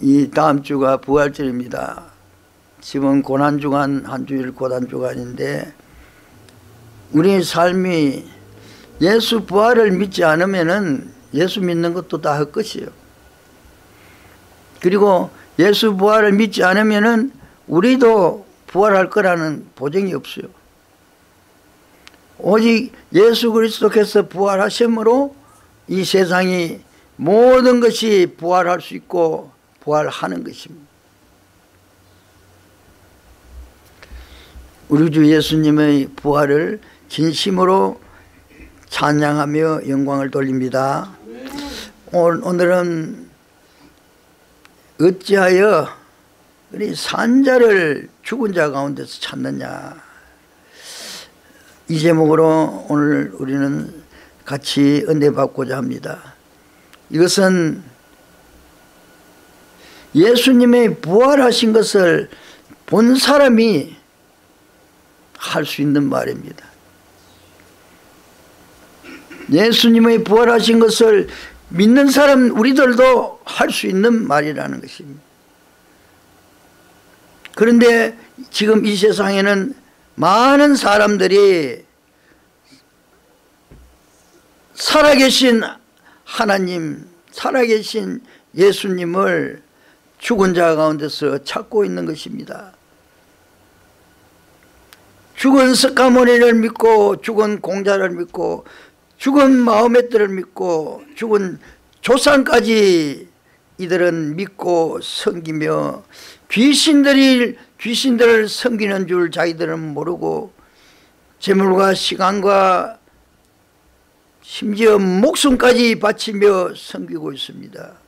이 다음 주가 부활절입니다. 지금 고난주간 한 주일 고난주간인데 우리 삶이 예수 부활을 믿지 않으면은 예수 믿는 것도 다 헛것이에요. 그리고 예수 부활을 믿지 않으면은 우리도 부활할 거라는 보증이 없어요. 오직 예수 그리스도께서 부활하심으로 이 세상이 모든 것이 부활할 수 있고 부활하는 것입니다. 우리 주 예수님의 부활을 진심으로 찬양하며 영광을 돌립니다. 오늘은 어찌하여 우리 산자를 죽은 자 가운데서 찾느냐 이 제목으로 오늘 우리는 같이 은혜 받고자 합니다. 이것은 예수님의 부활하신 것을 본 사람이 할 수 있는 말입니다. 예수님의 부활하신 것을 믿는 사람 우리들도 할 수 있는 말이라는 것입니다. 그런데 지금 이 세상에는 많은 사람들이 살아계신 하나님, 살아계신 예수님을 죽은 자 가운데서 찾고 있는 것입니다. 죽은 스카모니를 믿고 죽은 공자를 믿고 죽은 마호메트를 믿고 죽은 조상까지 이들은 믿고 섬기며 귀신들이 귀신들을 섬기는 줄 자기들은 모르고 재물과 시간과 심지어 목숨까지 바치며 섬기고 있습니다.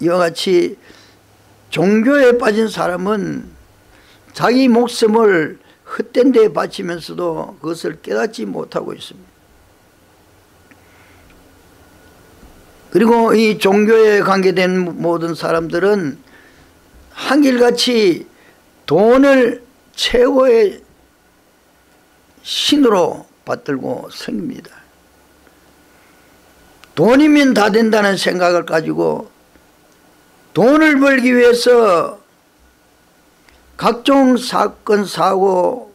이와 같이 종교에 빠진 사람은 자기 목숨을 헛된 데에 바치면서도 그것을 깨닫지 못하고 있습니다. 그리고 이 종교에 관계된 모든 사람들은 한결같이 돈을 최고의 신으로 받들고 섬깁니다. 돈이면 다 된다는 생각을 가지고 돈을 벌기 위해서 각종 사건, 사고,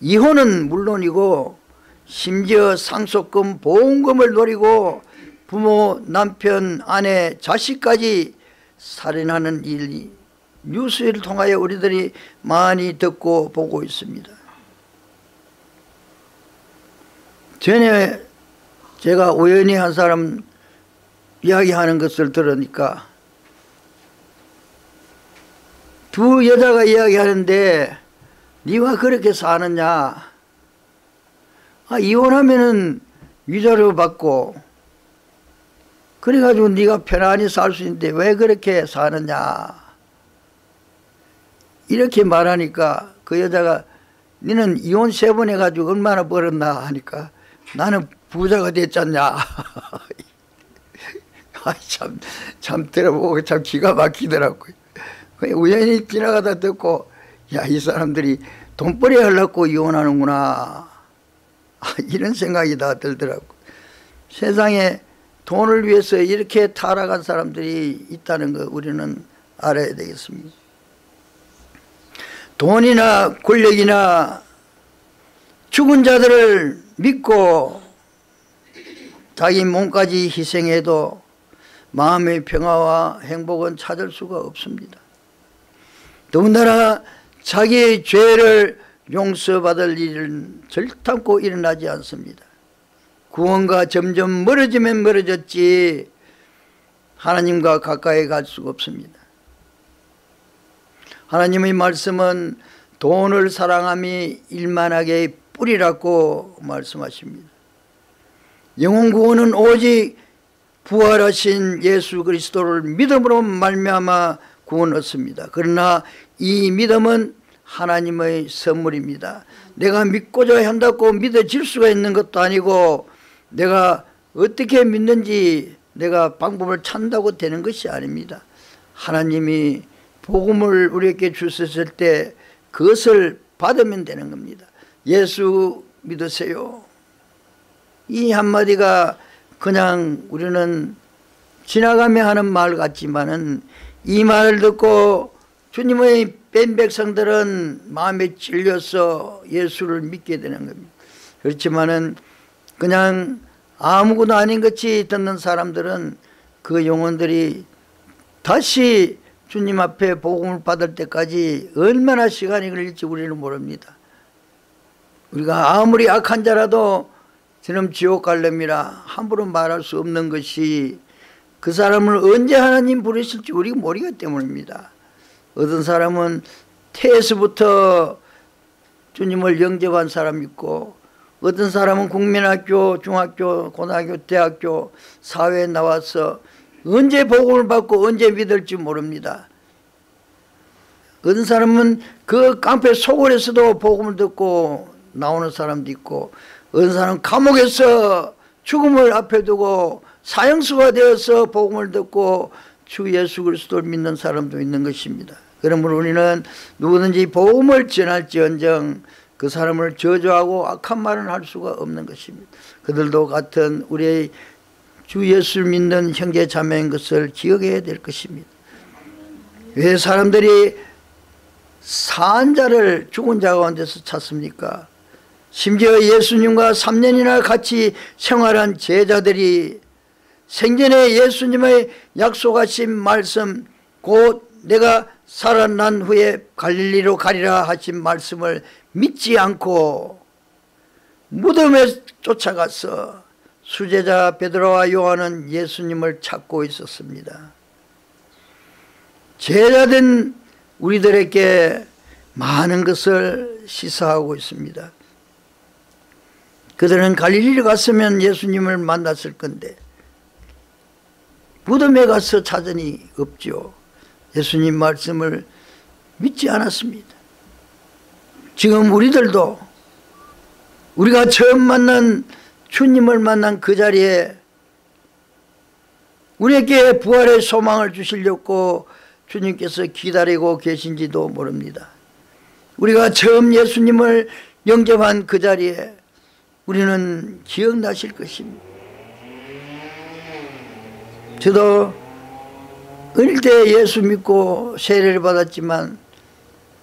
이혼은 물론이고 심지어 상속금, 보험금을 노리고 부모, 남편, 아내, 자식까지 살인하는 일이 뉴스를 통하여 우리들이 많이 듣고 보고 있습니다. 전에 제가 우연히 한 사람 이야기하는 것을 들으니까 두 여자가 이야기하는데 네가 그렇게 사느냐? 아, 이혼하면은 위자료 받고 그래가지고 네가 편안히 살 수 있는데 왜 그렇게 사느냐? 이렇게 말하니까 그 여자가 너는 이혼 세 번 해가지고 얼마나 벌었나 하니까 나는 부자가 됐잖냐? 아, 참, 참 들어보고 참 기가 막히더라고요 우연히 지나가다 듣고 야 이 사람들이 돈벌이 하려고 이혼하는구나. 아, 이런 생각이 다 들더라고. 세상에 돈을 위해서 이렇게 타락한 사람들이 있다는 거 우리는 알아야 되겠습니다. 돈이나 권력이나 죽은 자들을 믿고 자기 몸까지 희생해도 마음의 평화와 행복은 찾을 수가 없습니다 더군다나 자기의 죄를 용서받을 일은 절탄코 일어나지 않습니다. 구원과 점점 멀어지면 멀어졌지 하나님과 가까이 갈 수가 없습니다. 하나님의 말씀은 돈을 사랑함이 일만하게 뿌리라고 말씀하십니다. 영혼 구원은 오직 부활하신 예수 그리스도를 믿음으로 말미암아 구원 얻습니다. 그러나 이 믿음은 하나님의 선물입니다. 내가 믿고자 한다고 믿어질 수가 있는 것도 아니고 내가 어떻게 믿는지 내가 방법을 찾는다고 되는 것이 아닙니다. 하나님이 복음을 우리에게 주셨을 때 그것을 받으면 되는 겁니다. 예수 믿으세요. 이 한마디가 그냥 우리는 지나가며 하는 말 같지만은 이 말을 듣고 주님의 뺀 백성들은 마음에 찔려서 예수를 믿게 되는 겁니다. 그렇지만은 그냥 아무것도 아닌 것이 듣는 사람들은 그 영혼들이 다시 주님 앞에 복음을 받을 때까지 얼마나 시간이 걸릴지 우리는 모릅니다. 우리가 아무리 악한 자라도 저놈 지옥 갈렵니다. 함부로 말할 수 없는 것이 그 사람을 언제 하나님 부르실지 우리가 모르기 때문입니다. 어떤 사람은 태에서부터 주님을 영접한 사람 있고 어떤 사람은 국민학교, 중학교, 고등학교, 대학교, 사회에 나와서 언제 복음을 받고 언제 믿을지 모릅니다. 어떤 사람은 그 깡패 소굴에서도 복음을 듣고 나오는 사람도 있고 어떤 사람은 감옥에서 죽음을 앞에 두고 사형수가 되어서 복음을 듣고 주 예수 그리스도를 믿는 사람도 있는 것입니다. 그러므로 우리는 누구든지 복음을 전할지언정 그 사람을 저주하고 악한 말은 할 수가 없는 것입니다. 그들도 같은 우리의 주 예수를 믿는 형제 자매인 것을 기억해야 될 것입니다. 왜 사람들이 산 자를 죽은 자 가운데서 찾습니까? 심지어 예수님과 3년이나 같이 생활한 제자들이 생전에 예수님의 약속하신 말씀 곧 내가 살아난 후에 갈릴리로 가리라 하신 말씀을 믿지 않고 무덤에 쫓아가서 수제자 베드로와 요한은 예수님을 찾고 있었습니다. 제자된 우리들에게 많은 것을 시사하고 있습니다. 그들은 갈릴리를 갔으면 예수님을 만났을 건데 무덤에 가서 찾으니 없죠. 예수님 말씀을 믿지 않았습니다. 지금 우리들도 우리가 처음 만난 주님을 만난 그 자리에 우리에게 부활의 소망을 주시려고 주님께서 기다리고 계신지도 모릅니다. 우리가 처음 예수님을 영접한 그 자리에 우리는 기억나실 것입니다. 저도 어릴 때 예수 믿고 세례를 받았지만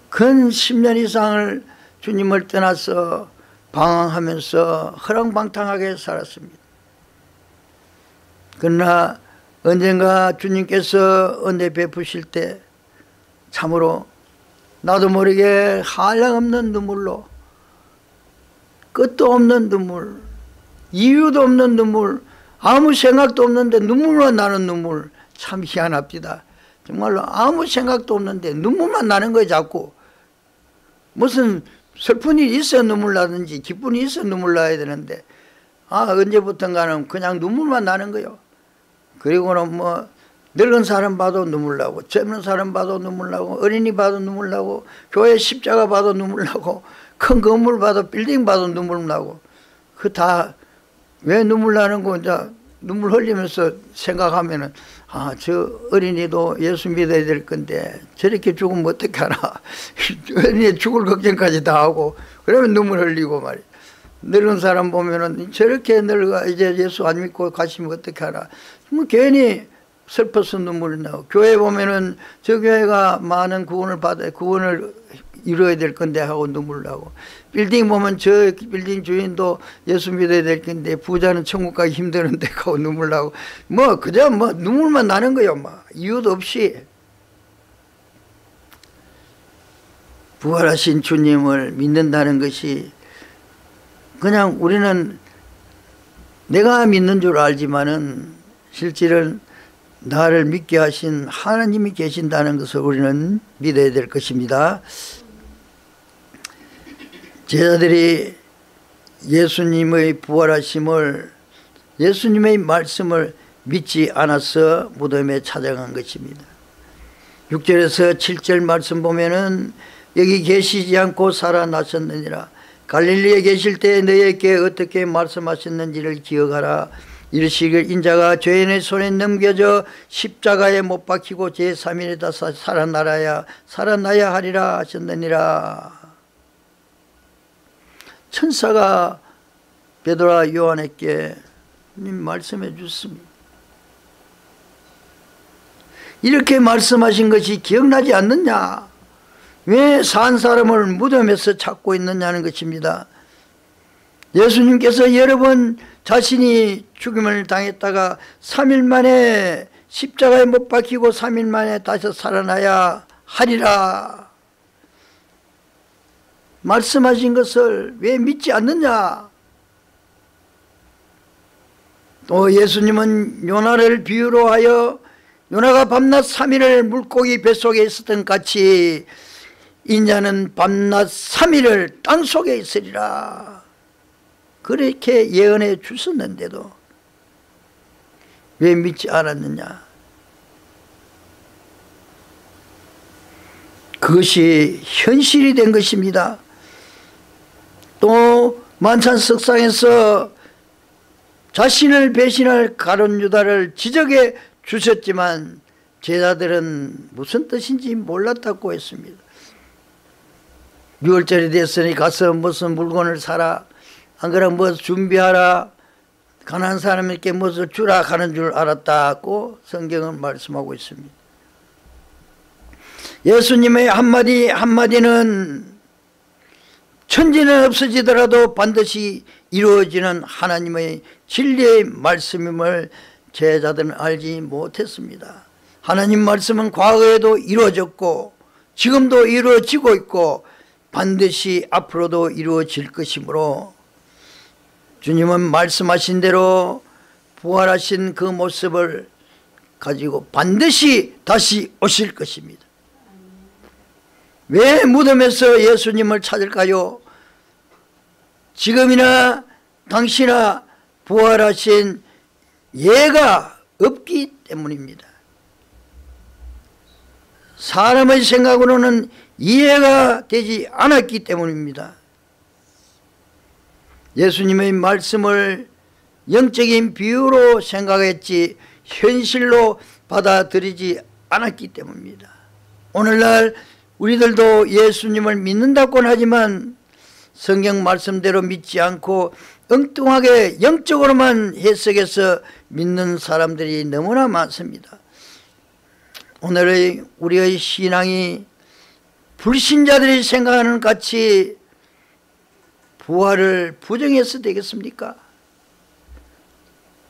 근 10년 이상을 주님을 떠나서 방황하면서 허랑방탕하게 살았습니다. 그러나 언젠가 주님께서 은혜 베푸실 때 참으로 나도 모르게 한량없는 눈물로 끝도 없는 눈물 이유도 없는 눈물 아무 생각도 없는데 눈물만 나는 눈물 참 희한합니다. 정말로 아무 생각도 없는데 눈물만 나는 거예요 자꾸. 무슨 슬픈 일이 있어 눈물 나든지 기쁜 일이 있어 눈물 나야 되는데 아 언제부턴가는 그냥 눈물만 나는 거요. 그리고는 뭐 늙은 사람 봐도 눈물 나고 젊은 사람 봐도 눈물 나고 어린이 봐도 눈물 나고 교회 십자가 봐도 눈물 나고 큰 건물 봐도 빌딩 봐도 눈물 나고 그 다 왜 눈물 나는 거 이제 눈물 흘리면서 생각하면은 아, 저 어린이도 예수 믿어야 될 건데 저렇게 죽으면 어떻게 하나. 어린이 죽을 걱정까지 다 하고 그러면 눈물 흘리고 말이야. 늙은 사람 보면은 저렇게 늙어 이제 예수 안 믿고 가시면 어떻게 하나. 뭐 괜히 슬퍼서 눈물이 나고 교회 보면은 저 교회가 많은 구원을 받아 구원을 이루어야 될 건데 하고 눈물 나고. 빌딩 보면 저 빌딩 주인도 예수 믿어야 될 건데 부자는 천국 가기 힘드는데 하고 눈물 나고. 뭐 그냥 뭐 눈물만 나는 거요 뭐. 이유도 없이. 부활하신 주님을 믿는다는 것이 그냥 우리는 내가 믿는 줄 알지만은 실질은 나를 믿게 하신 하나님이 계신다는 것을 우리는 믿어야 될 것입니다. 제자들이 예수님의 부활하심을 예수님의 말씀을 믿지 않아서 무덤에 찾아간 것입니다. 6절에서 7절 말씀 보면은 여기 계시지 않고 살아나셨느니라. 갈릴리에 계실 때 너에게 어떻게 말씀하셨는지를 기억하라. 이르시길 인자가 죄인의 손에 넘겨져 십자가에 못 박히고 제3일에 다 살아나야 살아나야 하리라 하셨느니라 천사가 베드로와 요한에게 말씀해 주습니다. 이렇게 말씀하신 것이 기억나지 않느냐? 왜 산 사람을 무덤에서 찾고 있느냐는 것입니다. 예수님께서 여러 번 자신이 죽임을 당했다가 3일 만에 십자가에 못 박히고 3일 만에 다시 살아나야 하리라 말씀하신 것을 왜 믿지 않느냐? 또 예수님은 요나를 비유로 하여 요나가 밤낮 3일을 물고기 뱃속에 있었던 같이 인자는 밤낮 3일을 땅속에 있으리라. 그렇게 예언해 주셨는데도 왜 믿지 않았느냐? 그것이 현실이 된 것입니다 또 만찬 석상에서 자신을 배신할 가론 유다를 지적해 주셨지만 제자들은 무슨 뜻인지 몰랐다고 했습니다. 6월절이 됐으니 가서 무슨 물건을 사라 안 그러면 뭐 준비하라 가난한 사람에게 무엇을 주라 하는 줄 알았다고 성경은 말씀하고 있습니다. 예수님의 한마디 한마디는 천지는 없어지더라도 반드시 이루어지는 하나님의 진리의 말씀임을 제자들은 알지 못했습니다. 하나님 말씀은 과거에도 이루어졌고 지금도 이루어지고 있고 반드시 앞으로도 이루어질 것이므로 주님은 말씀하신 대로 부활하신 그 모습을 가지고 반드시 다시 오실 것입니다. 왜 무덤에서 예수님을 찾을까요? 지금이나 당시나 부활하신 예가 없기 때문입니다. 사람의 생각으로는 이해가 되지 않았기 때문입니다. 예수님의 말씀을 영적인 비유로 생각했지 현실로 받아들이지 않았기 때문입니다. 오늘날 우리들도 예수님을 믿는다곤 하지만 성경 말씀대로 믿지 않고 엉뚱하게 영적으로만 해석해서 믿는 사람들이 너무나 많습니다. 오늘의 우리의 신앙이 불신자들이 생각하는 같이 부활을 부정해서 되겠습니까?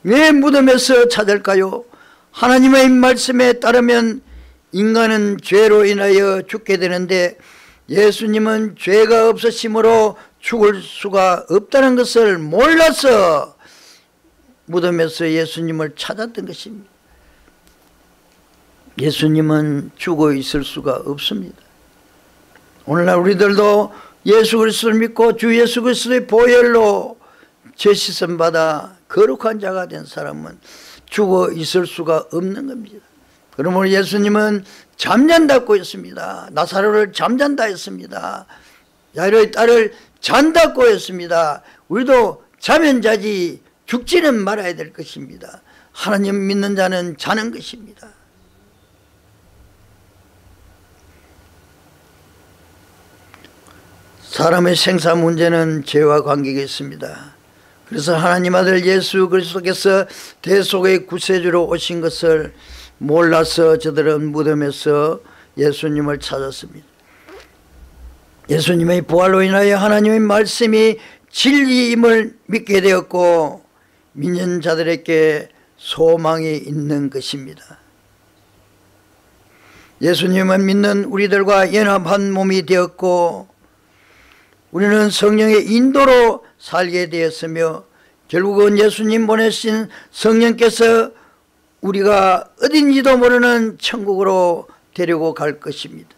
왜 무덤에서 찾을까요? 하나님의 말씀에 따르면 인간은 죄로 인하여 죽게 되는데 예수님은 죄가 없으심으로 죽을 수가 없다는 것을 몰라서 무덤에서 예수님을 찾았던 것입니다. 예수님은 죽어 있을 수가 없습니다. 오늘날 우리들도 예수 그리스도를 믿고 주 예수 그리스도의 보혈로 죄시선 받아 거룩한 자가 된 사람은 죽어 있을 수가 없는 겁니다. 그러므로 예수님은 잠잔다고 했습니다. 나사로를 잠잔다 했습니다. 야이로의 딸을 잔다고 했습니다. 우리도 자면 자지 죽지는 말아야 될 것입니다. 하나님 믿는 자는 자는 것입니다. 사람의 생사 문제는 죄와 관계가 있습니다. 그래서 하나님 아들 예수 그리스도께서 대속의 구세주로 오신 것을 몰라서 저들은 무덤에서 예수님을 찾았습니다. 예수님의 부활로 인하여 하나님의 말씀이 진리임을 믿게 되었고 믿는 자들에게 소망이 있는 것입니다. 예수님을 믿는 우리들과 연합한 몸이 되었고 우리는 성령의 인도로 살게 되었으며 결국은 예수님 보내신 성령께서 우리가 어딘지도 모르는 천국으로 데리고 갈 것입니다.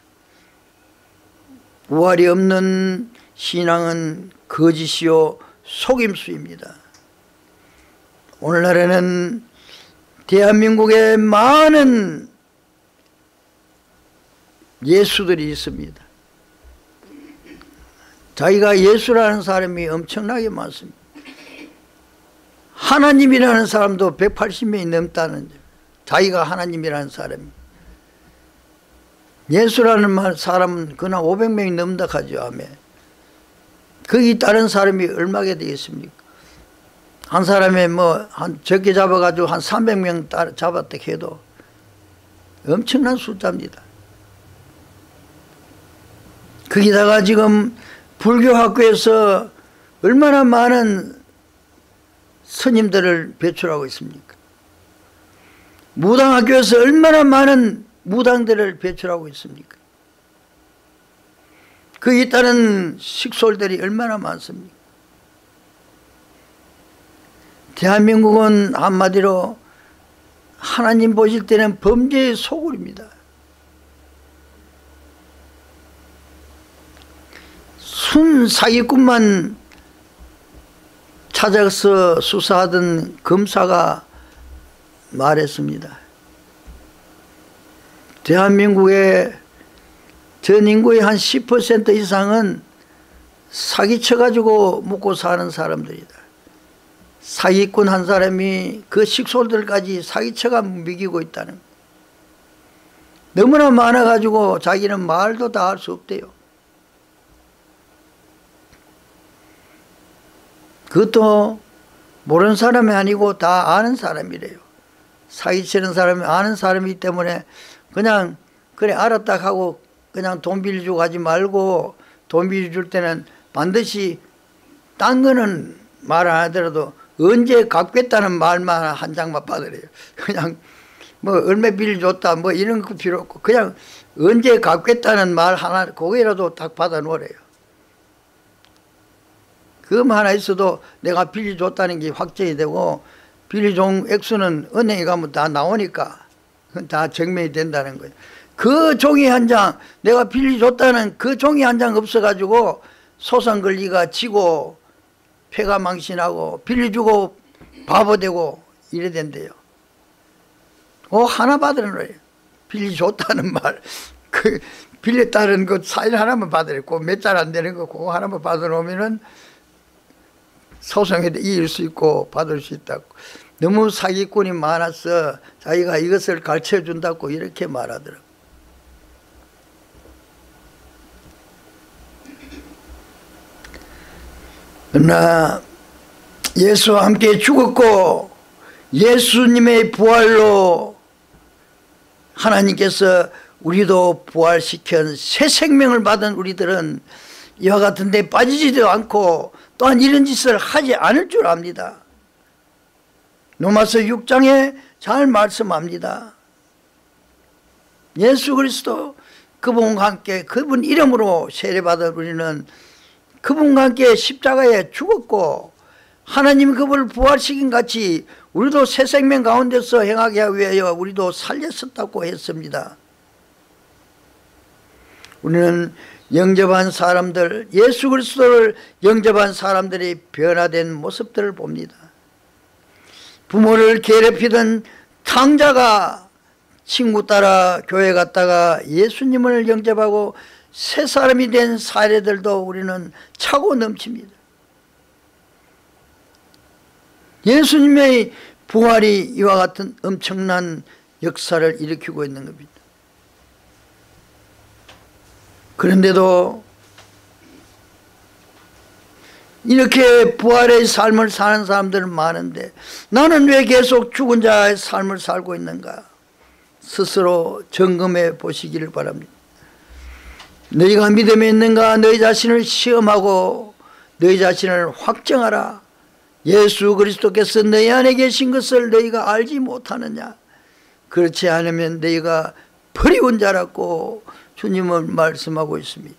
부활이 없는 신앙은 거짓이요 속임수입니다. 오늘날에는 대한민국에 많은 예수들이 있습니다. 자기가 예수라는 사람이 엄청나게 많습니다. 하나님이라는 사람도 180명이 넘다는 자기가 하나님이라는 사람이. 예수라는 사람은 그나 500명이 넘다 하죠 아멘 거기 다른 사람이 얼마게 되겠습니까? 한 사람에 뭐한 적게 잡아가지고 한 300명 잡았다 해도 엄청난 숫자입니다. 거기다가 지금 불교 학교에서 얼마나 많은 스님들을 배출하고 있습니까? 무당학교에서 얼마나 많은 무당들을 배출하고 있습니까? 거기 따른 식솔들이 얼마나 많습니까? 대한민국은 한마디로 하나님 보실 때는 범죄의 소굴입니다. 순 사기꾼만 찾아서 수사하던 검사가 말했습니다. 대한민국의 전 인구의 한 10% 이상은 사기쳐가지고 먹고 사는 사람들이다. 사기꾼 한 사람이 그 식솔들까지 사기쳐가 먹이고 있다는 너무나 많아가지고 자기는 말도 다 할 수 없대요. 그것도 모르는 사람이 아니고 다 아는 사람이래요. 사기치는 사람이 아는 사람이기 때문에 그냥 그래 알았다 하고 그냥 돈 빌려주고 하지 말고 돈 빌려줄 때는 반드시 딴 거는 말 안 하더라도 언제 갚겠다는 말만 한 장만 받으래요. 그냥 뭐 얼마 빌려줬다 뭐 이런 거 필요 없고 그냥 언제 갚겠다는 말 하나 그거라도 딱 받아 놓으래요. 그것만 하나 있어도 내가 빌려줬다는 게 확정이 되고 빌려준 액수는 은행에 가면 다 나오니까 다 증명이 된다는 거예요. 그 종이 한 장, 내가 빌려줬다는 그 종이 한 장 없어가지고 소송 걸리가 지고 폐가 망신하고 빌려주고 바보 되고 이래 된대요. 어, 하나 받으는 거예요. 빌려줬다는 말. 그, 빌렸다는 그 사인 하나만 받으래. 그몇달 안 되는 거, 그거 하나만 받아놓으면은 소송에 이길 수 있고 받을 수 있다고. 너무 사기꾼이 많아서 자기가 이것을 가르쳐 준다고 이렇게 말하더라고. 그러나 예수와 함께 죽었고 예수님의 부활로 하나님께서 우리도 부활시킨 새 생명을 받은 우리들은 이와 같은 데 빠지지도 않고 또한 이런 짓을 하지 않을 줄 압니다. 로마서 6장에 잘 말씀합니다. 예수 그리스도 그분과 함께 그분 이름으로 세례받은 우리는 그분과 함께 십자가에 죽었고 하나님 그분을 부활시킨 같이 우리도 새 생명 가운데서 행하게 위하여 우리도 살렸었다고 했습니다. 우리는 영접한 사람들, 예수 그리스도를 영접한 사람들이 변화된 모습들을 봅니다. 부모를 괴롭히던 탕자가 친구 따라 교회 갔다가 예수님을 영접하고 새 사람이 된 사례들도 우리는 차고 넘칩니다. 예수님의 부활이 이와 같은 엄청난 역사를 일으키고 있는 겁니다. 그런데도 이렇게 부활의 삶을 사는 사람들은 많은데 나는 왜 계속 죽은 자의 삶을 살고 있는가? 스스로 점검해 보시기를 바랍니다. 너희가 믿음에 있는가? 너희 자신을 시험하고 너희 자신을 확정하라. 예수 그리스도께서 너희 안에 계신 것을 너희가 알지 못하느냐? 그렇지 않으면 너희가 버리운 자라고 주님은 말씀하고 있습니다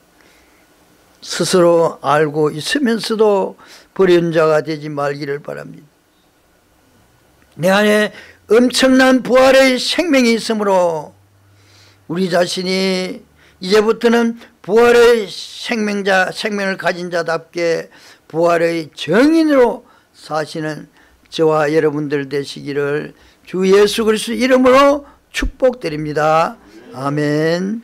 스스로 알고 있으면서도 버린 자가 되지 말기를 바랍니다 내 안에 엄청난 부활의 생명이 있으므로 우리 자신이 이제부터는 부활의 생명자, 생명을 가진 자답게 부활의 정인으로 사시는 저와 여러분들 되시기를 주 예수 그리스도 이름으로 축복드립니다. 아멘.